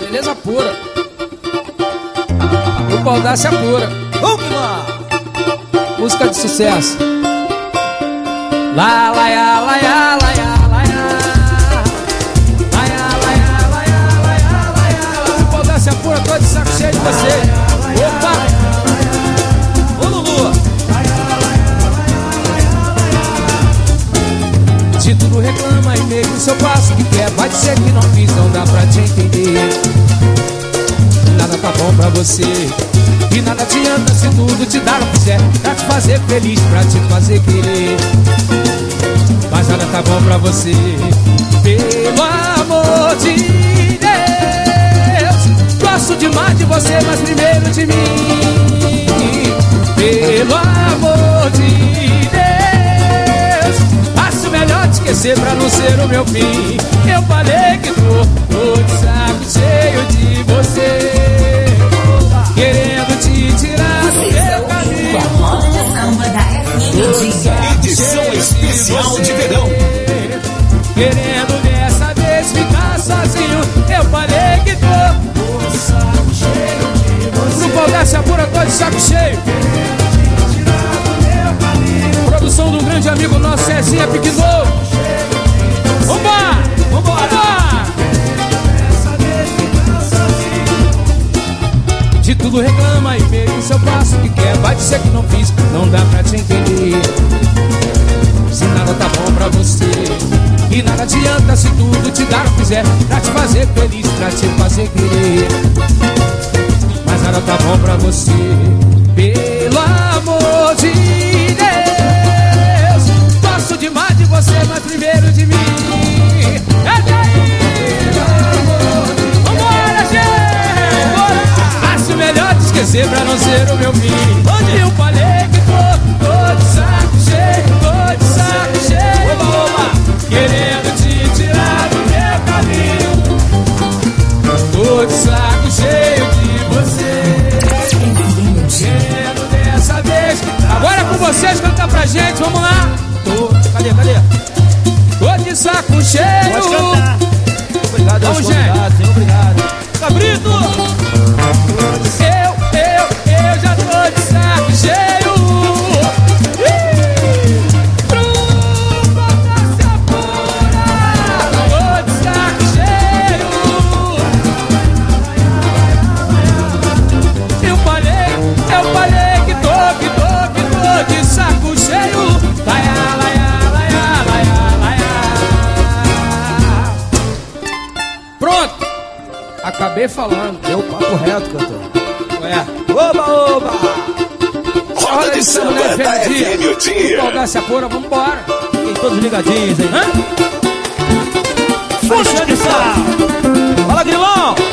Beleza pura. Grupo Audácia pura. Vamos lá! Música de sucesso. Lá, lá, lá, lá, lá, lá, pura, tô de saco cheio de você. De tudo reclama e mesmo se eu faço o que quer Vai dizer que não fiz, não dá pra te entender. Nada tá bom pra você. E nada adianta se tudo te dar o quiser Pra te fazer feliz, pra te fazer querer. Mas nada tá bom pra você. Pelo amor de Deus Gosto demais de você, mas primeiro de mim. Pelo amor de Deus te esquecer pra não ser o meu fim. Eu falei que tô, tô de saco cheio de você. Querendo te tirar do meu caminho. A roda de samba da FM. Edição especial de verão. Querendo dessa vez ficar sozinho. Eu falei que tô tô de saco cheio de você. Grupo Audácia Pura, tô de saco cheio Produção de um grande amigo nosso, Cezinha Piquinou Vambora! Vambora! De tudo reclama e mesmo se eu faço o que quer Vai dizer que não fiz, não dá pra te entender Se nada tá bom pra você E nada adianta se tudo te dar o quiser Pra te fazer feliz, pra te fazer querer Mas nada tá bom pra você Pelo amor de Deus você, mas primeiro de mim. É daí, amor. Vambora, gente! Bora! Melhor te esquecer pra não ser o meu fim. Onde eu falei que tô, tô de saco cheio Tô de saco cheio. Oba, oba! Querendo te tirar do meu caminho. Tô de saco cheio de você. Querendo dessa vez. Agora é com vocês cantar pra gente, cheio Pode cantar. Obrigado, Vamos, gente. hein? Obrigado. Cabrito! Eu, eu, eu já tô de saco cheio. Ih, Audácia Pura, tô de saco cheio. Eu falei, eu falei acabei falando. Deu papo reto, cantor. Ué. Oba, oba! Roda de samba da FM o dia. Audácia pura, vambora. Fiquem todos ligadinhos, hein? Hã? Alexandre Sá! Fala, Grilão!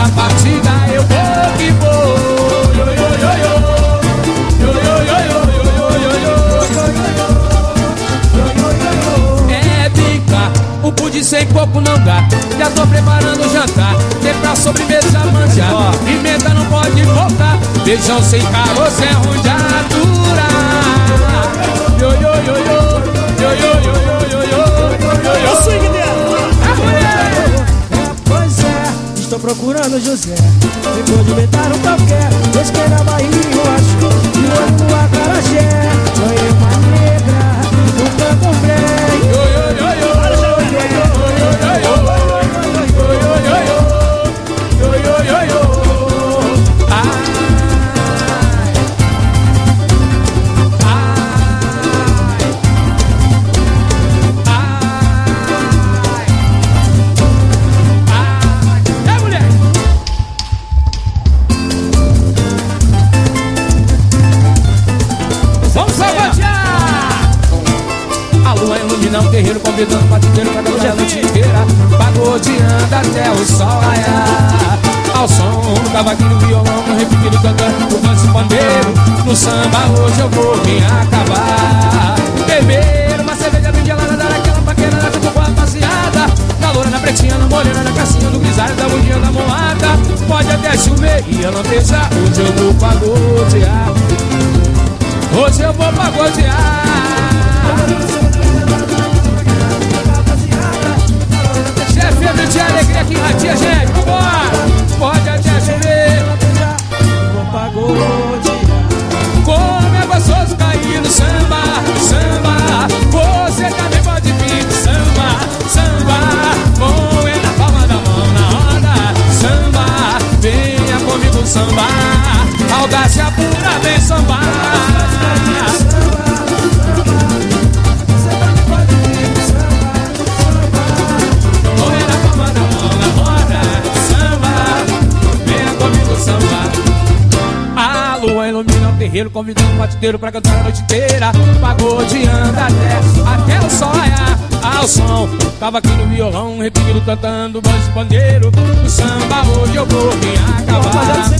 nessa partida eu vou que vou. Yo, yo. O pudim sem coco não dá, já tô preparando o jantar. Tem pra sobremesa manjar, Pimenta não pode faltar. Beijão sem caroço é ruim procurando José. Me pode inventar um qualquer. Dois que na Bahia, eu acho. E outro no Acarajé. Ganhei uma negra, um candomblé. Yo, yo, yo, yo, yo, yo, yo, yo, yo, No samba hoje eu vou me acabar. Beber uma cerveja bem gelada, dar aquela paquera na junto com a rapaziada. Na loura, na pretinha, na morena, na cassinha, do grisalho, da bundinha, da moada. Pode até chover e eu não deixar, hoje eu vou pagodear. Hoje eu vou pagodear. Chefe de alegria aqui em Ratia, gente, vambora convidando o batideiro pra cantar a noite inteira. Pagodeando até, até o sol raiar. Ao som, tava aqui no violão, repetindo, cantando, de pandeiro. O samba hoje eu vou me acabar.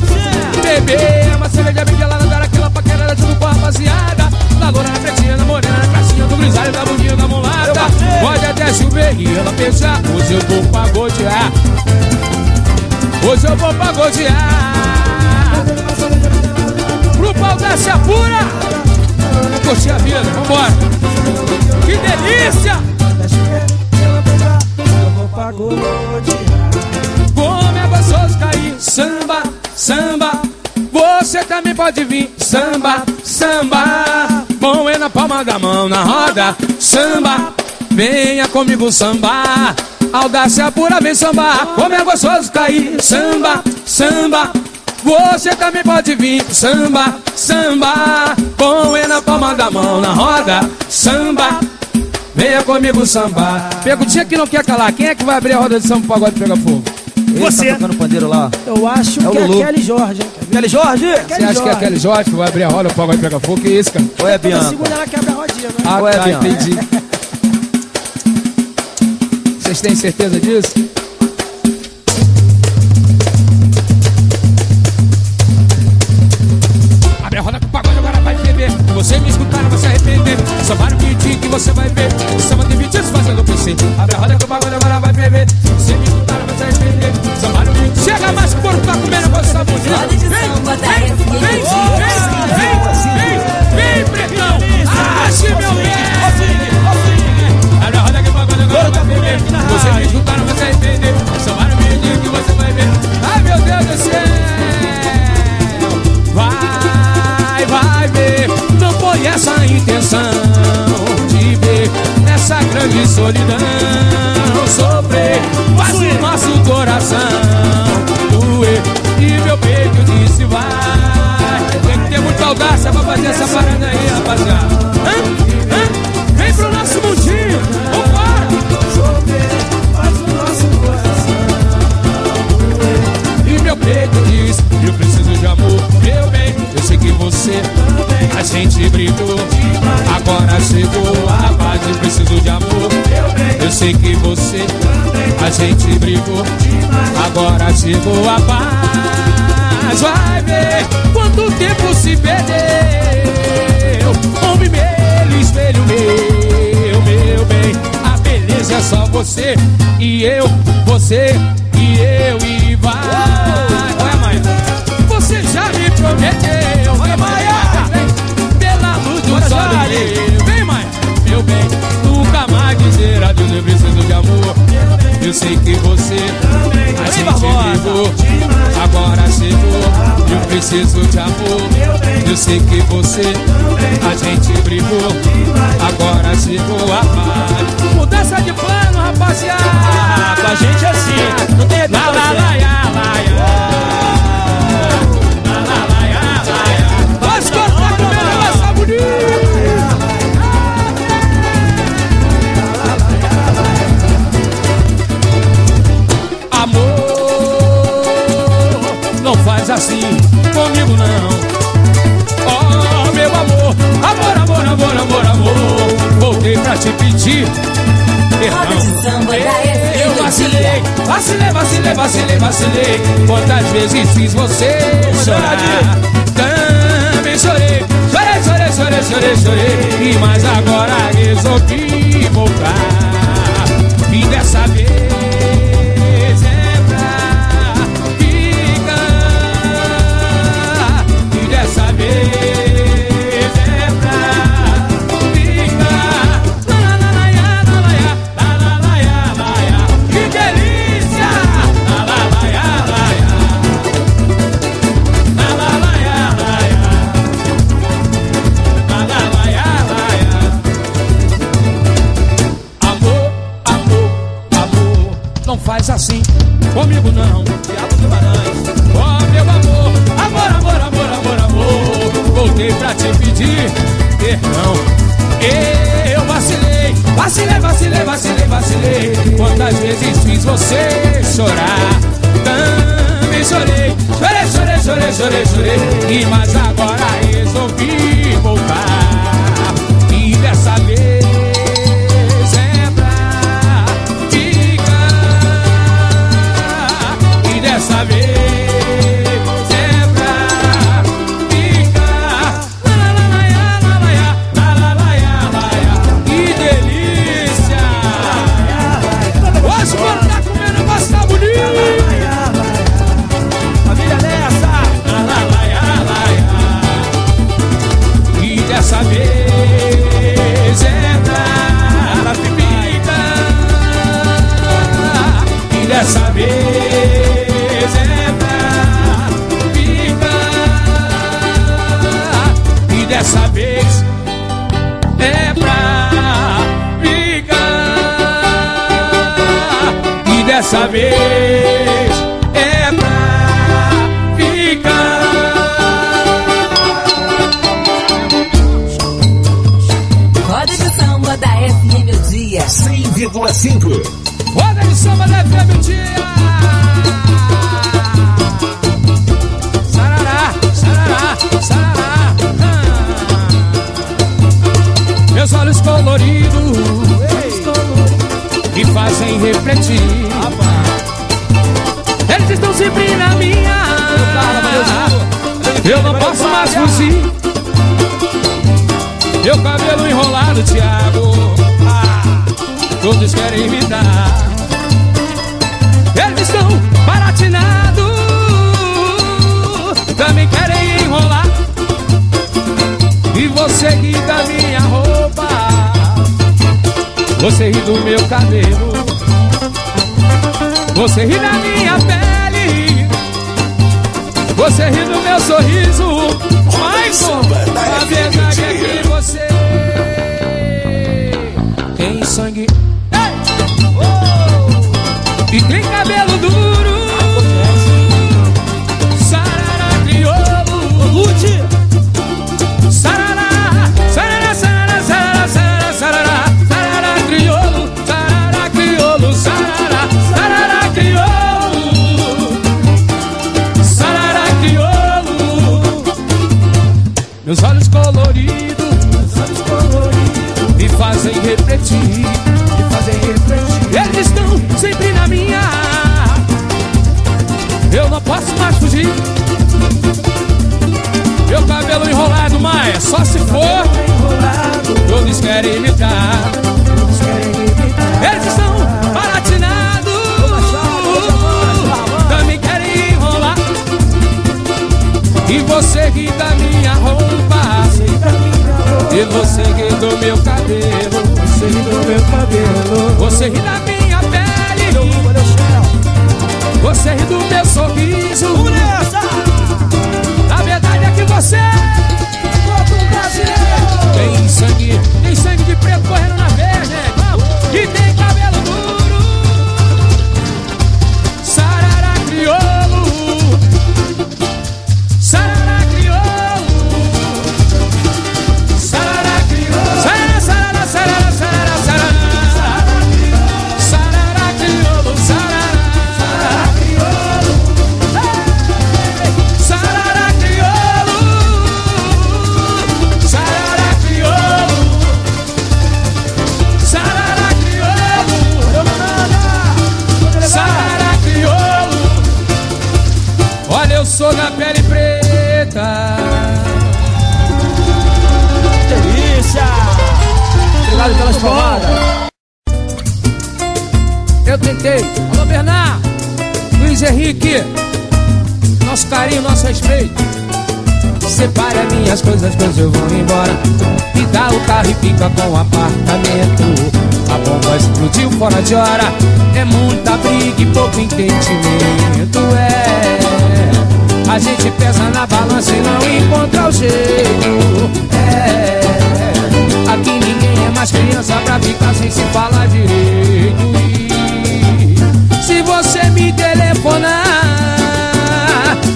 Beber uma cerveja bem gelada, dar aquela paquera junto com a rapaziada. Na loura, na pretinha, na morena, na caixinha do grisalho, da bundinha, da mulata. Pode até chover e ela pensar, hoje eu vou pagodear. Hoje eu vou pagodear. Dessa pura. Curtir a vida, vambora. Que delícia. Como é gostoso cair. Samba, samba. Você também pode vir. Samba, samba. Bom é na palma da mão, na roda. Samba, venha comigo sambar Audácia pura, vem sambar Como é gostoso cair. Samba, samba você também pode vir, samba, samba Bom é na palma da mão, na roda, samba Venha comigo sambar Perguntinha que não quer calar, quem é que vai abrir a roda de samba pro pagode pegar fogo? Você. Tá tocando pandeiro lá. Eu acho É que é Lulu. a Kelly Jorge, hein? Kelly Jorge? Você acha que é a Kelly Jorge que vai abrir a roda pro pagode pegar fogo? Que isso, cara? Ou é Bianca? segunda ela quebra a rodinha, né? Ah, Ué, tá, Bianca. entendi Vocês têm certeza disso? Você vai ver. Samba tem beats fazendo PC Abre a roda com o agora vai solidão sofrer, faz o nosso coração doer e meu peito disse vai. Você e eu, você Eu sei que você, a gente brigou. Agora chegou, eu preciso de amor. Eu sei que você, a gente brigou. Agora chegou a paz. Mudança de plano, rapaziada. Ah, com a gente é assim. Não tem lá, lá, lá, lá, lá, faz assim comigo não. Oh, meu amor, amor, amor, amor, amor, amor voltei pra te pedir Roda de samba da Eu vacilei, vacilei, vacilei, vacilei, vacilei. Quantas vezes fiz você chorar? Também chorei, chorei, chorei, chorei, chorei, chorei. E mas agora resolvi voltar. E dessa vez enrolado, Thiago. Ah, todos querem me dar. Eles estão baratinados. Também querem enrolar. E você ri da minha roupa. Você ri do meu cabelo. Você ri da minha pele. Você ri do meu sorriso. Mas da a tem só se for. Todos querem imitar. Eles estão baratinados. Também querem enrolar. E você ri da minha roupa. E você ri do meu cabelo. Você ri do meu cabelo. Você ri da minha pele. Você ri do meu sorriso. Nessa. A verdade é que você tem sangue, tem sangue de preto correndo Eu tentei. Alô, Bernard. Luiz Henrique. Nosso carinho, nosso respeito. Separe as minhas coisas, pois eu vou embora. Me dá o carro e fica com o apartamento. A bomba explodiu fora de hora. É muita briga e pouco entendimento. É. A gente pesa na balança e não encontra o jeito. É. Aqui é mais criança pra ficar sem se falar direito. E se você me telefonar,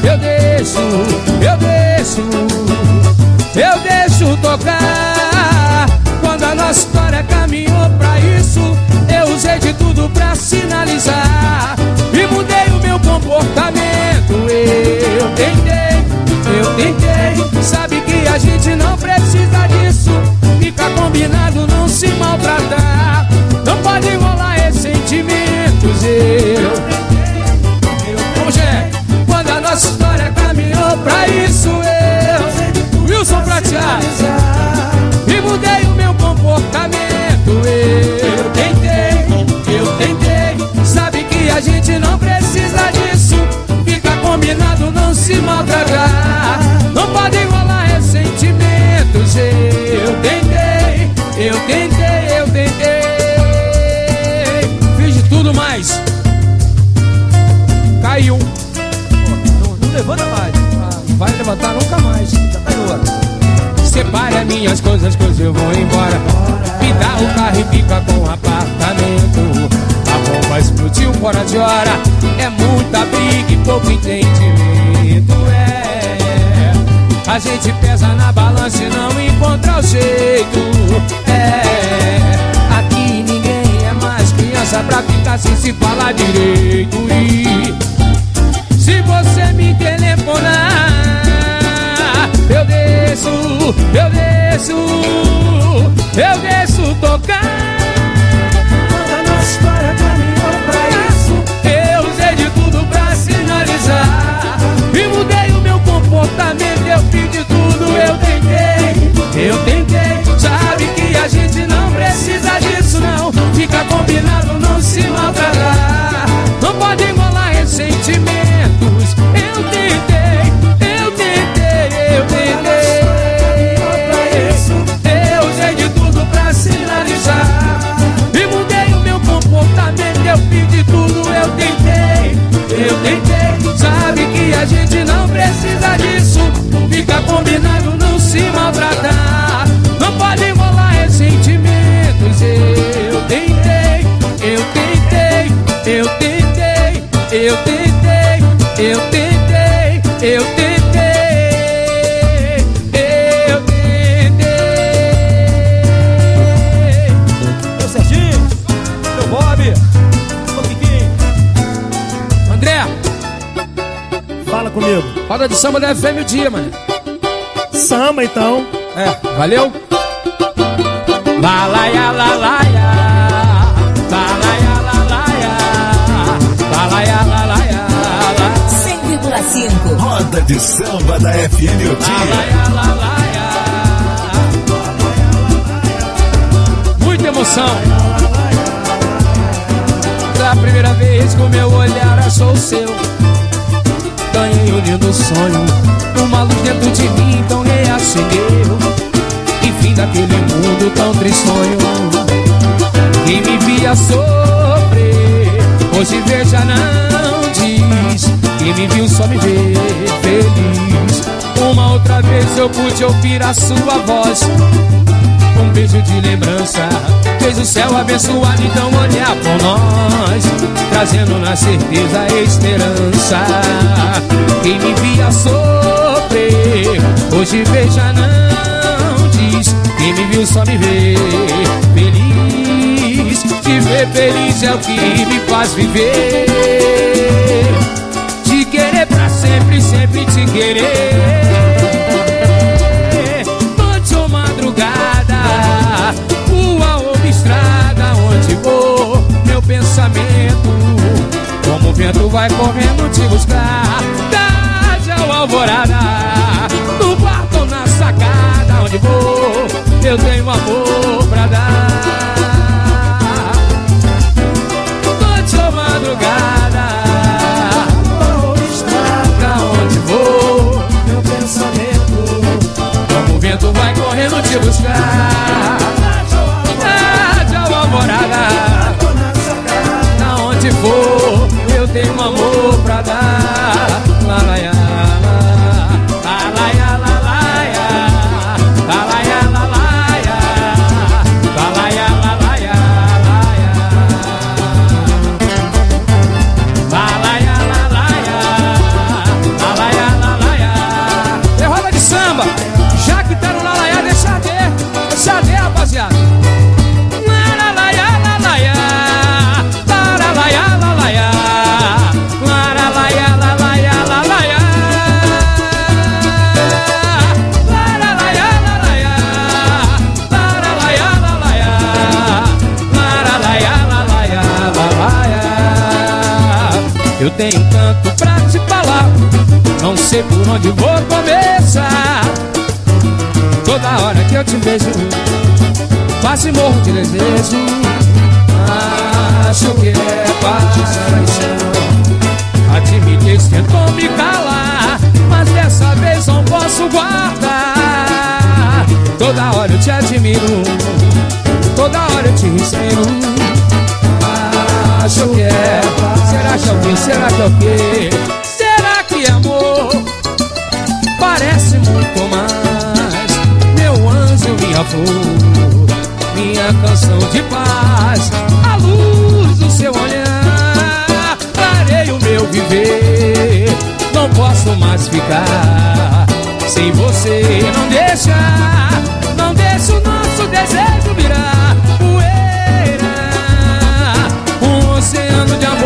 eu deixo, eu deixo, eu deixo tocar. Quando a nossa história caminhou pra isso, eu usei de tudo pra sinalizar. E mudei o meu comportamento. Levanta mais. Vai levantar nunca mais. Já tá as minhas coisas, pois eu vou embora. Me dá o carro e fica com o apartamento. A bomba explodiu fora de hora. É muita briga e pouco entendimento. É. A gente pesa na balança e não encontra o jeito. É. Aqui ninguém é mais criança pra ficar sem se falar direito. E se você me telefonar, eu desço, eu desço, eu desço tocar. Quando a nossa história caminhou pra isso. Eu usei de tudo pra sinalizar. E mudei o meu comportamento Eu fiz de tudo, eu tentei Eu tentei. Sabe que a gente não precisa disso não. Fica combinado não se maltratar a gente não precisa disso. Fica combinado não se maltratar Não pode rolar ressentimentos Eu tentei, eu tentei Eu tentei, eu tentei Eu tentei, eu tentei. Eu roda de samba da FM o dia, mano. Samba então. É, valeu? Balaia, lalaia. Balaia, lalaia. Balaia, lalaia. 100,5. Roda de samba da FM o dia. Balaia, lalaia. Muita emoção. Da primeira vez o meu olhar achou o seu. Lindo sonho. Uma luz dentro de mim, então reacendeu. E fim daquele mundo tão tristonho. Quem me via sofrer, hoje veja não diz. Quem me viu só me vê feliz. Uma outra vez eu pude ouvir a sua voz. Um beijo de lembrança. Fez o céu abençoado então olhar por nós Trazendo na certeza a esperança. Quem me via sofrer Hoje veja não diz. Quem me viu só me vê Feliz. Te ver feliz é o que me faz viver. Te querer pra sempre, sempre te querer vento vai correndo te buscar. Tarde é ao alvorada No quarto ou na sacada Onde vou, eu tenho amor. Eu tenho tanto pra te falar, não sei por onde vou começar. Toda hora que eu te vejo, quase morro de desejo. Acho que é paixão. A timidez tentou me calar, mas dessa vez não posso guardar. Toda hora eu te admiro, toda hora eu te ensino. Acho que é, será que é o que, será que é o que? parece muito mais. Meu anjo, minha flor Minha canção de paz. A luz do seu olhar Parei o meu viver. Não posso mais ficar Sem você. Não deixa Não deixa o nosso desejo virar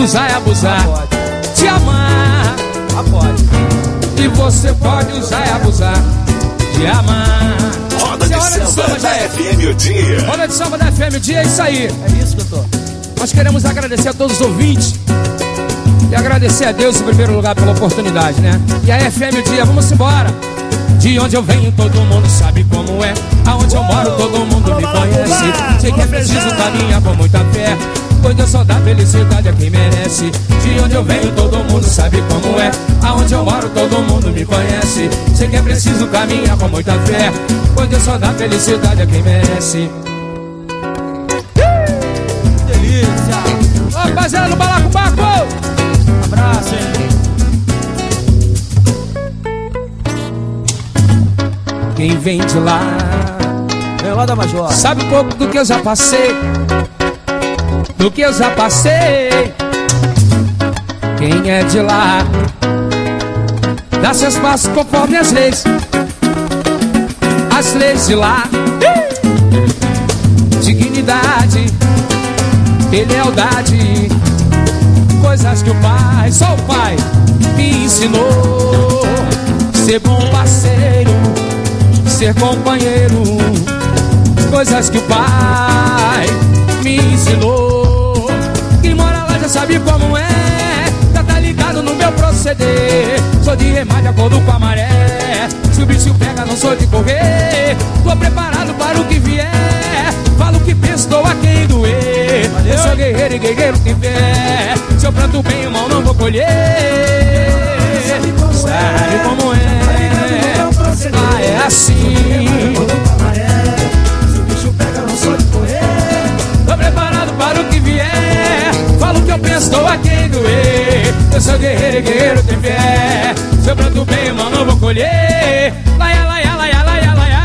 usar e abusar De amar ah, pode. E você pode usar e abusar de amar. Roda de, samba, samba da FM o dia. Roda de samba da FM o dia, é isso aí. É isso que eu tô. Nós queremos agradecer a todos os ouvintes. E agradecer a Deus em primeiro lugar pela oportunidade, né? E a FM o dia, vamos embora. De onde eu venho, todo mundo sabe como é. Aonde eu moro, todo mundo me conhece. Sei que é preciso caminhar com muita fé. Pois eu só dá felicidade a quem merece. De onde eu venho todo mundo sabe como é. Aonde eu moro todo mundo me conhece. Sei que é preciso caminhar com muita fé. Pois eu só dá felicidade a quem merece. Que delícia! Ó, rapaziada Balaco Baco! Abraço, hein? Quem vem de lá Vem lá da Major Sabe um pouco do que eu já passei do que eu já passei. Quem é de lá, dá seus passos conforme as leis, as leis de lá. Dignidade lealdade, coisas que o pai, só o pai, me ensinou. Ser bom parceiro, ser companheiro, coisas que o pai me ensinou sabe como é. Já tá ligado no meu proceder. Sou de remar de acordo com a maré. Se o bicho pega, não sou de correr. Tô preparado para o que vier. Falo o que penso, dou a quem doer. Eu sou guerreiro e guerreiro que vier. Se eu planto bem, irmão, não vou colher. Sabe como é. Ah, é assim eu penso, dou a quem doer Eu sou guerreiro e guerreiro tem fé Se eu planto bem, irmão, não vou colher Laia, laia, laia, laia, laia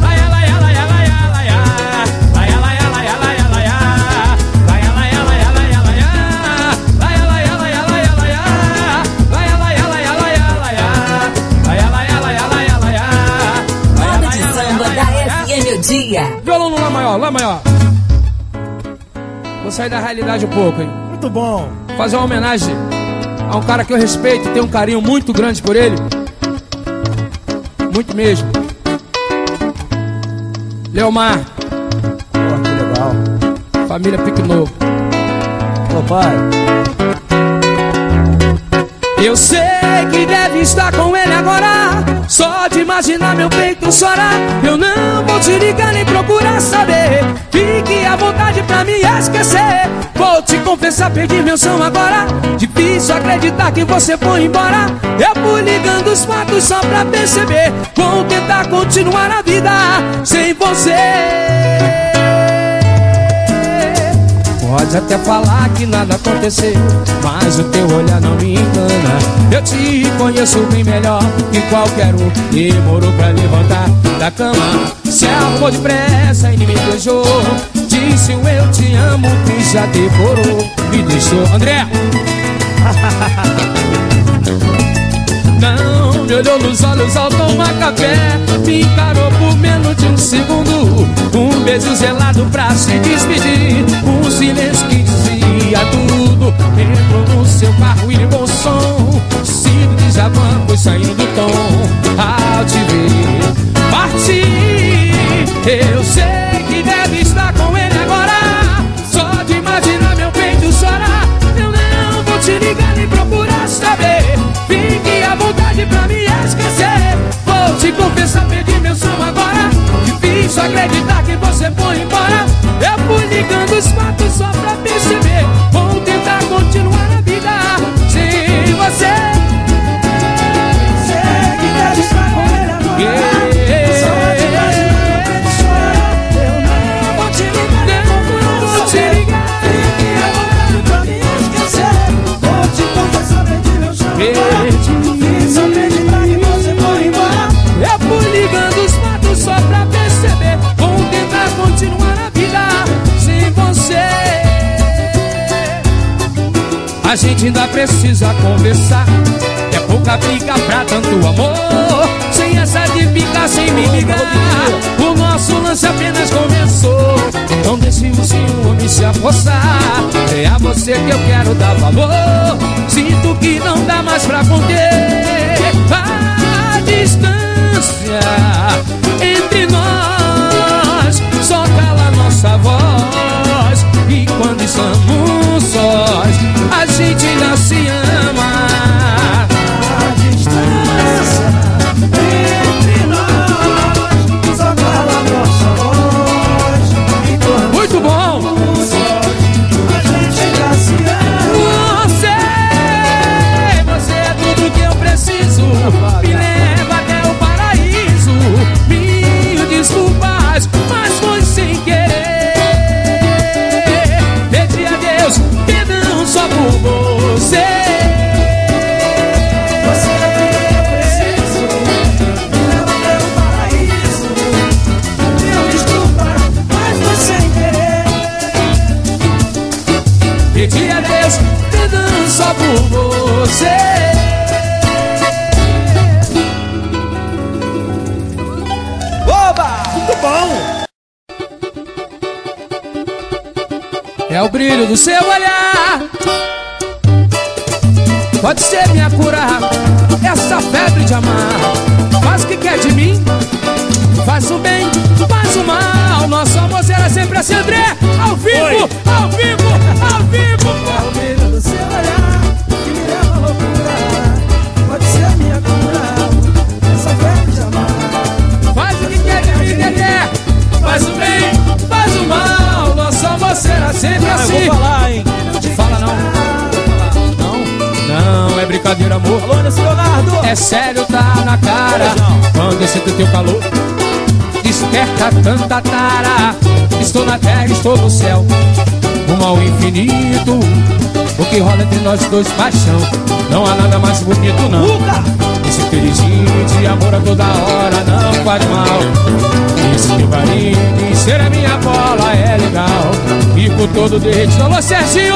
Laia, laia, laia, laia, laia Laia, laia, laia, laia, laia Laia, laia, laia, laia, laia Laia, laia, laia, laia, laia Laia, laia, laia, laia, laia Laia, laia, laia, laia, laia Roda de samba da FM o dia. Violão no Lá maior, Lá maior Vou sair da realidade um pouco, hein? Muito bom Fazer uma homenagem a um cara que eu respeito e tenho um carinho muito grande por ele. Muito mesmo. Leomar, Pô, que legal. família Pique Novo. Ô pai, Eu sei que deve estar com ele agora. Só de imaginar meu peito chorar. Eu não vou te ligar nem procurar saber. Fique à vontade pra me esquecer. Vou te confessar, perdi meu som agora. Difícil acreditar que você foi embora. Eu fui ligando os fatos só pra perceber. Vou tentar continuar a vida sem você. Pode até falar que nada aconteceu, mas o teu olhar não me engana. Eu te conheço bem melhor que qualquer um. Demorou pra levantar da cama, se arrumou depressa e me beijou. Disse um eu te amo que já devorou e deixou André Não me olhou nos olhos ao tomar café. Me encarou por menos de um segundo. Um beijo gelado pra se despedir. Um silêncio que dizia tudo. Entrou no seu carro e ligou o som. Ciro de Javan foi saindo do tom. Ao te ver partir Eu sei que deve estar com ele agora. Só de imaginar meu peito chorar. Eu não vou te ligar nem procurar saber. Fique confessar, perdi meu som agora. Difícil acreditar que você foi embora. Eu fui ligando os fatos A gente ainda precisa conversar. É pouca briga pra tanto amor. Sem essa de ficar sem me ligar. O nosso lance apenas começou Não deixe o ciúme se apossar. É a você que eu quero dar valor. Sinto que não dá mais pra conter A distância entre sinto teu calor. Desperta tanta tara. Estou na terra, estou no céu. Rumo ao infinito. O que rola entre nós dois, paixão. Não há nada mais bonito, não! Esse inteligente de amor a toda hora não faz mal. Esse teu carinho ser a minha bola é legal. Fico todo derretido. Alô, Serginho!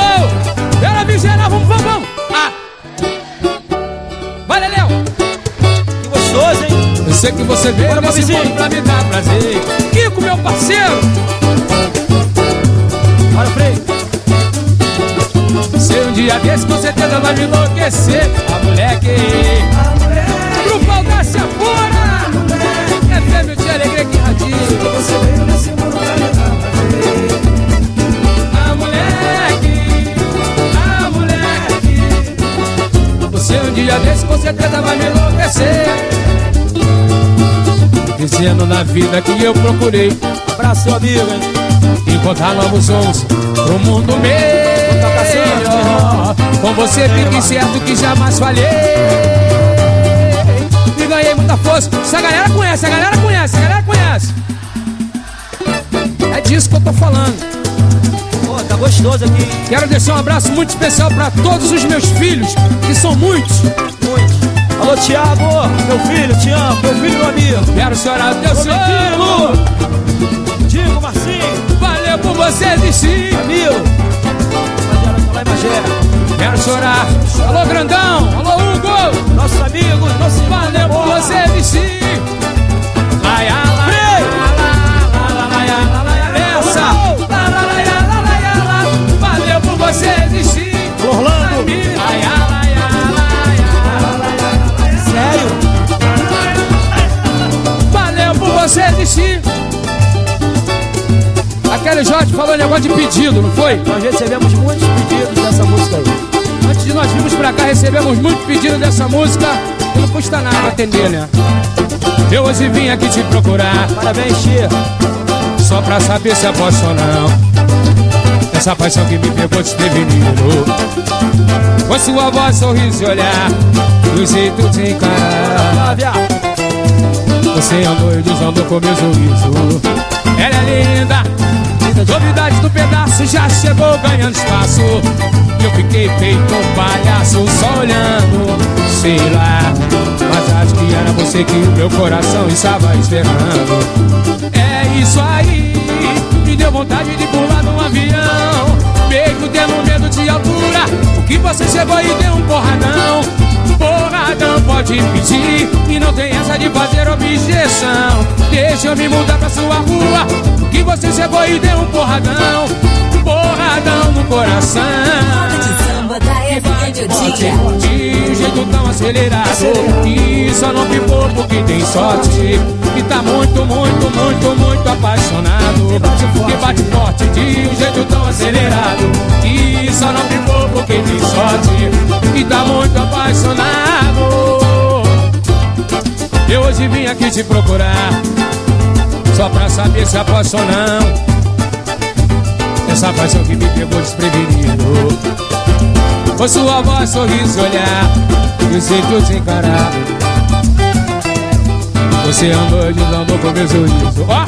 Pela miséria, vamos, vamos, vamos! Sei que você veio Bora, nesse mundo pra me dar prazer. Kiko, meu parceiro. Bora, Frei! Se um dia desse com certeza vai me enlouquecer. A moleque. A mulher Grupo Audácia Fora É prêmio de alegria que radia Você veio nesse mundo pra me dar prazer A moleque. A moleque. Você um dia desse com certeza vai me enlouquecer Dizendo na vida que eu procurei Abraço, seu amigo, hein? Encontrar novos sons pro mundo melhor Com você fique certo que jamais falhei E ganhei muita força Essa galera conhece, a galera conhece, a galera conhece É disso que eu tô falando tá gostoso aqui? Quero deixar um abraço muito especial pra todos os meus filhos Que são muitos Muito. Alô, Thiago! Meu filho, te amo! Meu filho, meu amigo! Quero chorar teu Ô, seu filho! Digo, Marcinho! Valeu, por você existir. Magé. Quero chorar. Alô, grandão. Alô, Hugo. Nossos amigos, nossos Valeu por você existir. Aquele Jorge falou negócio de pedido, não foi? Nós recebemos muitos pedidos dessa música aí. Antes de nós virmos pra cá, recebemos muito pedido dessa música. E não custa nada atender, né? Eu hoje vim aqui te procurar. Parabéns, Tia. Só pra saber se aposto ou não Essa paixão que me pegou desprevenido Com sua voz, sorriso e olhar Do jeito de encarar. Você andou e desandou com meu sorriso Ela é linda Novidade do pedaço já chegou ganhando espaço. Eu fiquei feito um palhaço só olhando Sei lá. Mas acho que era você que o meu coração estava esperando. É isso aí Me deu vontade de pular num avião. Mesmo tendo medo de altura O que você chegou e deu um porradão. Porradão pode pedir E não tem essa de fazer objeção. Deixa eu me mudar pra sua rua que você chegou e deu um porradão Porradão no coração. De um jeito tão acelerado. E só não pipou porque tem sorte E tá muito, muito, muito, muito apaixonado. Que bate forte de um jeito tão acelerado. E só não pipou porque tem sorte E tá muito apaixonado. Eu hoje vim aqui te procurar Só pra saber se aposta ou não. Essa paixão que me pegou desprevenido. Foi sua voz, sorriso, olhar E o jeito de encarar. Você andou desandou com meu sorriso Ó,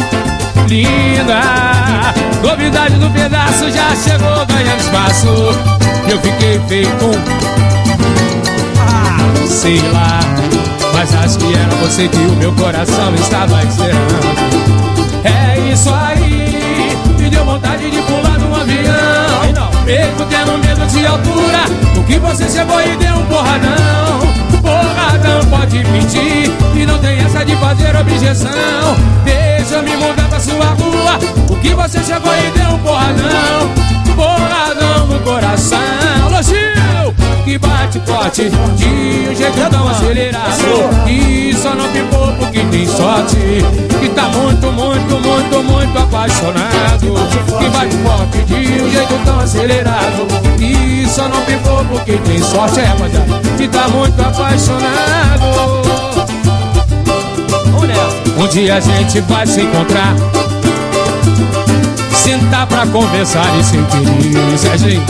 linda Novidade do pedaço já chegou ganhando espaço. Eu fiquei feito um ah, Sei lá Mas acho que era você que o meu coração estava esperando É isso aí. Me deu vontade de pular num avião. Mesmo tendo medo de altura. O que você chegou e deu um porradão. Porradão pode mentir. E não tem essa de fazer objeção. Deixa eu me mudar pra sua rua. O que você chegou e deu um porradão. Porradão no coração! Que bate forte De um jeito tão acelerado E só não ficou porque tem sorte Que tá muito, muito, muito, muito apaixonado. Que bate forte de um jeito tão acelerado E só não ficou porque tem sorte É, rapaziada Que tá muito apaixonado. Um dia a gente vai se encontrar. Sentar pra conversar e sentir Serginho,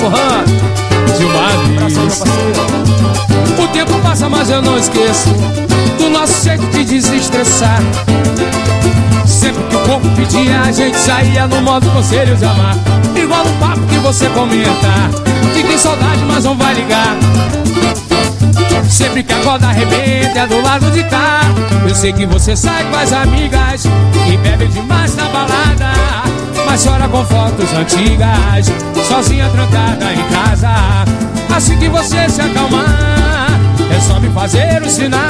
Porra. de uma Parceiro. O tempo passa, mas eu não esqueço Do nosso jeito de desestressar. Sempre que o corpo pedia, a gente saía no modo conselho de amar. Igual no papo que você comenta. Que tem saudade, mas não vai ligar. Sempre que a corda arrebenta é do lado de cá. Eu sei que você sai com as amigas E bebe demais na balada Mas chora com fotos antigas Sozinha trancada em casa. Assim que você se acalmar É só me fazer o sinal.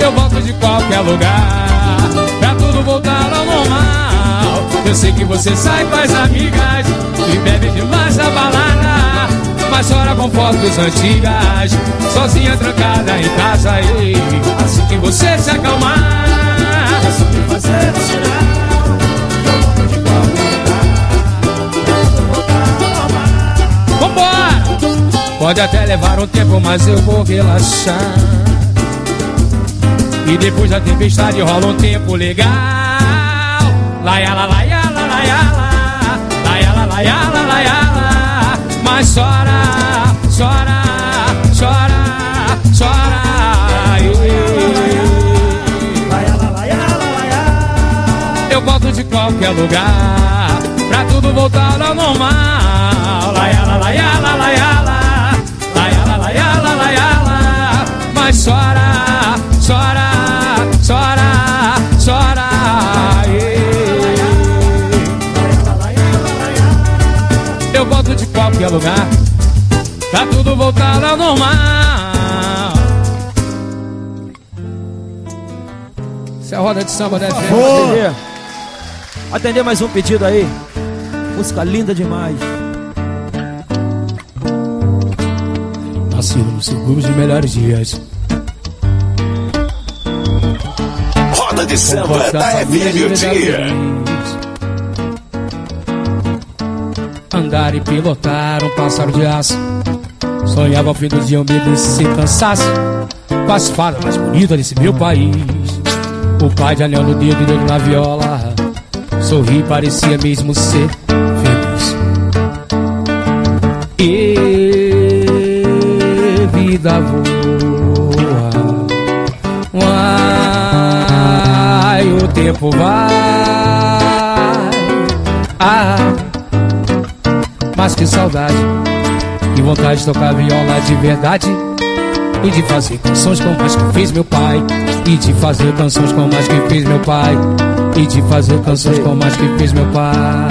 Eu volto de qualquer lugar Pra tudo voltar ao normal. Eu sei que você sai com as amigas E bebe demais na balada. Mas chora com fotos antigas Sozinha trancada em casa. E Assim que você se acalmar É só me fazer o sinal Pode até levar um tempo, mas eu vou relaxar. E depois da tempestade rola um tempo legal. Laia, la, laia, la, laia, la. Laia, la, laia, la, laia, la. Mas chora, chora, chora, chora. Eu volto de qualquer lugar Pra tudo voltar ao normal. Laia, la, laia, la, Mas chora, chora, chora, chora qualquer lugar. Tá tudo voltado ao normal. Isso é a roda de samba FM. Atender. Atender mais um pedido aí. Música linda demais. Nascido no seguro de melhores dias. Roda de samba da FM o dia. Andar e pilotar um pássaro de aço. Sonhava ao fim do dia um bebê se cansasse. Com as fadas mais bonitas desse meu país. O pai de anel no dedo e dedo na viola. Sorri parecia mesmo ser feliz. E vida voa. Tempo vai. Ah, mas que saudade. Que vontade de tocar viola de verdade. E de fazer canções como as que fez meu pai. E de fazer canções como as que fez meu pai. E de fazer canções como as que fez meu pai.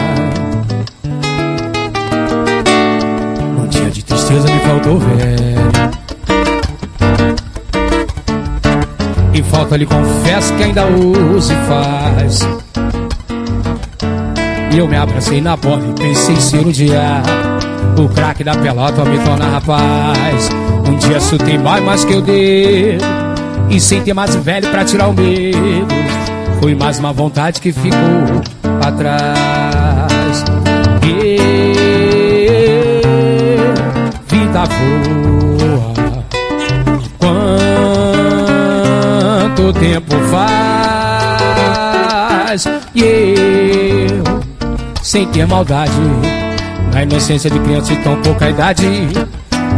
Num dia de tristeza me faltou velho. Falta lhe confesso que ainda hoje faz. E eu me abracei na bola e pensei ser um dia O craque da pelota me torna rapaz Um dia chutei mais, que eu devo E sem ter mais velho pra tirar o medo Foi mais uma vontade que ficou pra trás E vida voa Quanto tempo faz E eu sem ter maldade. Na inocência de criança e tão pouca idade.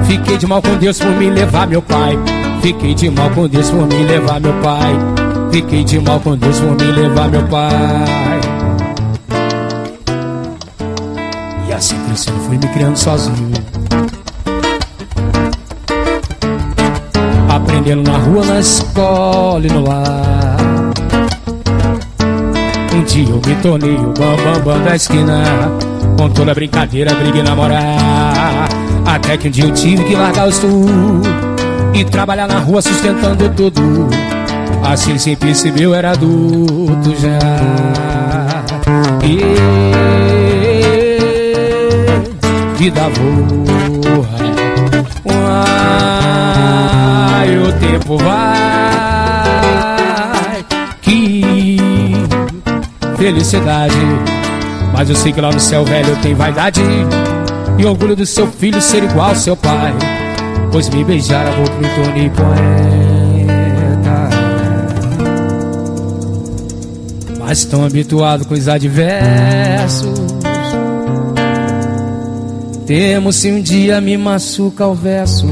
Fiquei de mal com Deus por me levar meu pai. Fiquei de mal com Deus por me levar meu pai. Fiquei de mal com Deus por me levar meu pai. E assim crescendo fui me criando sozinho. Aprendendo na rua, na escola e no lar. Um dia eu me tornei o bambambam bam, bam da esquina Com toda brincadeira, briga e namorar. Até que um dia eu tive que largar o estudo E trabalhar na rua sustentando tudo. Assim sem perceber eu era adulto já. E Vida voa tempo vai Que felicidade. Mas eu sei que lá no céu velho tem vaidade e orgulho do seu filho ser igual ao seu pai. Pois me beijar a boca me tornei poeta. Mas tão habituado com os adversos. Temo se um dia me machuca o verso.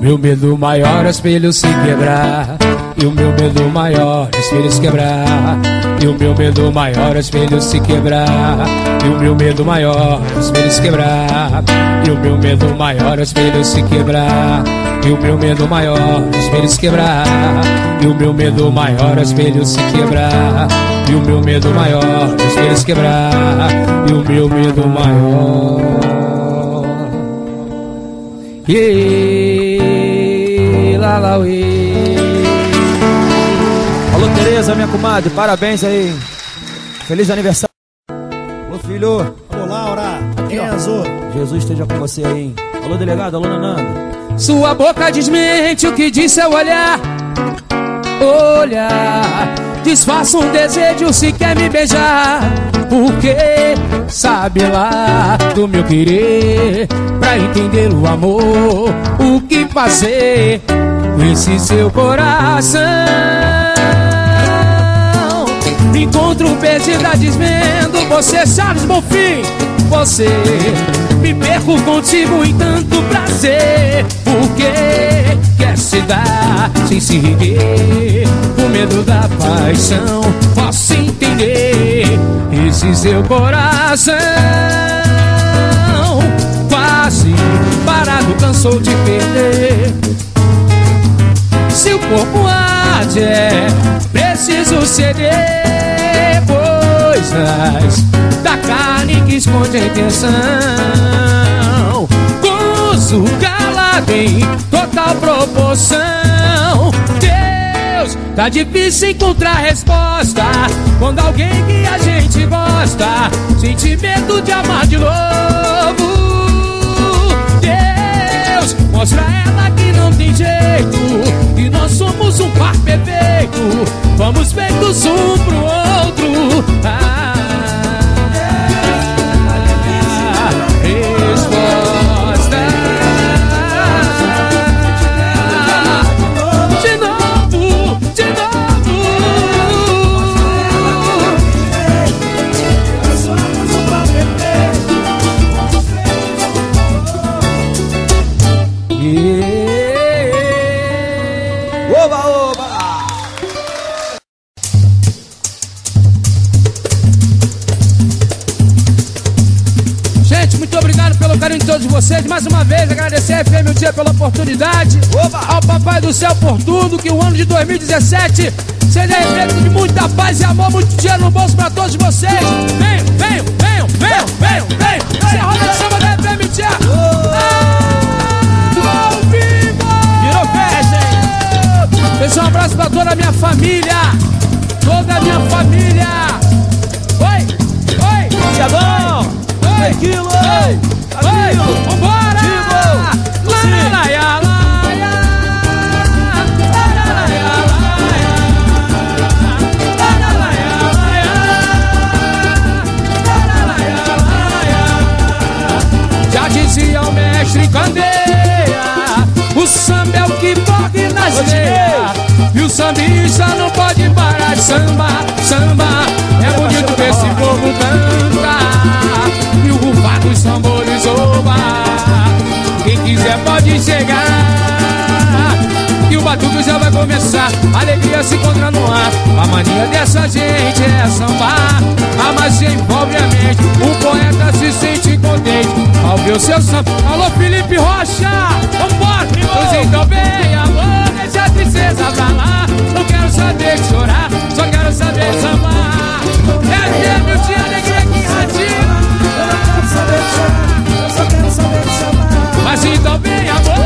Meu medo maior é o espelho se quebrar. E o meu medo maior é espelho se quebrar. E o meu medo maior é espelho se quebrar. E o meu medo maior é espelho se quebrar. E o meu medo maior é espelho se quebrar. E o meu medo maior é espelho se quebrar. E o meu medo maior é espelho se quebrar. E o meu medo maior é espelho se quebrar. E o meu medo maior. Yeah, Alô, Tereza, minha comadre, parabéns aí. Feliz aniversário. Alô, filho. Alô, Laura. Enzo. Jesus esteja com você aí. hein? Alô, delegado. Alô, Nananda. Sua boca desmente o que disse seu olhar. Olhar, disfarça um desejo se quer me beijar. Porque sabe lá do meu querer. Pra entender o amor, o que fazer esse seu coração. Encontro perdida desvendo você, Charles Bonfim. Você me perco contigo em tanto prazer. Porque quer se dar sem se render. O medo da paixão, posso entender esse seu coração. Quase parado, cansou de perder. Corpo arde, é preciso ceder. Pois as da carne que esconde a intenção. Gozo calado em total proporção. Deus, tá difícil encontrar resposta quando alguém que a gente gosta sente medo de amar de novo. Deus, mostra ela que não tem jeito, que nós somos um par perfeito, vamos feitos um pro outro. Ah, vez, agradecer a FM o Dia pela oportunidade. Oba! Ao Papai do Céu por tudo. Que o ano de 2017 seja repleto de muita paz e amor, muito dinheiro no bolso pra todos vocês. Venham, venham, venham, venham, venham, venham. É a roda de samba da FM Dia. Vivo! Virou festa, hein? Deixa um abraço pra toda a minha família. Toda a minha família. Oi, oi. Tiagão! Oi, Tranquilo! oi, oi, Tranquilo! vambora! Já dizia o mestre Candeia, o samba é o que morre nas veias. E o sambista não pode parar de samba, samba. É bonito ver esse povo cantar E o rufar dos tambores, oba quiser pode chegar. E o batuque já vai começar. Alegria se encontra no ar. A mania dessa gente é sambar A magia envolve a mente. O poeta se sente contente. Ao ver o seu samba. Alô Felipe Rocha. Vambora Pois então vem amor. Deixa a tristeza pra lá. Não quero saber chorar. Só quero saber sambar. É tempo de alegria que ratinho mas então vem amor,